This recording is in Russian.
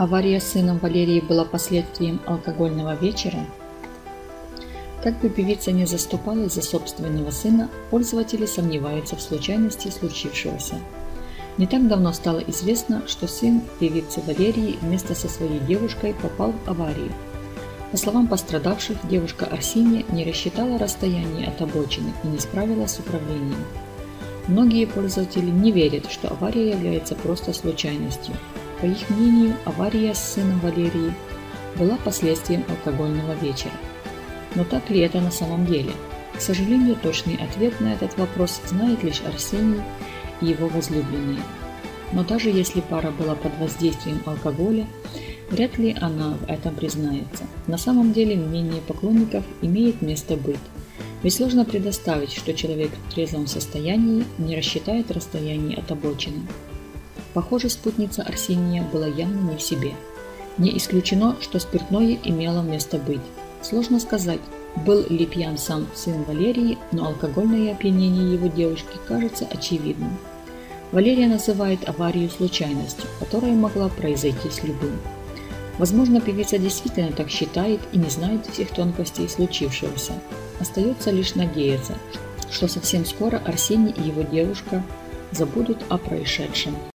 Авария с сыном Валерии была последствием алкогольного вечера? Как бы певица не заступалась за собственного сына, пользователи сомневаются в случайности случившегося. Не так давно стало известно, что сын певицы Валерии вместе со своей девушкой попал в аварию. По словам пострадавших, девушка Арсения не рассчитала расстояние от обочины и не справилась с управлением. Многие пользователи не верят, что авария является просто случайностью. По их мнению, авария с сыном Валерии была последствием алкогольного вечера. Но так ли это на самом деле? К сожалению, точный ответ на этот вопрос знает лишь Арсений и его возлюбленные. Но даже если пара была под воздействием алкоголя, вряд ли она в этом признается. На самом деле мнение поклонников имеет место быть. Ведь сложно предоставить, что человек в трезвом состоянии не рассчитает расстояние от обочины. Похоже, спутница Арсения была явно не в себе. Не исключено, что спиртное имело место быть. Сложно сказать, был ли пьян сам сын Валерии, но алкогольное опьянение его девушки кажется очевидным. Валерия называет аварию случайностью, которая могла произойти с любым. Возможно, певица действительно так считает и не знает всех тонкостей случившегося. Остается лишь надеяться, что совсем скоро Арсений и его девушка забудут о происшедшем.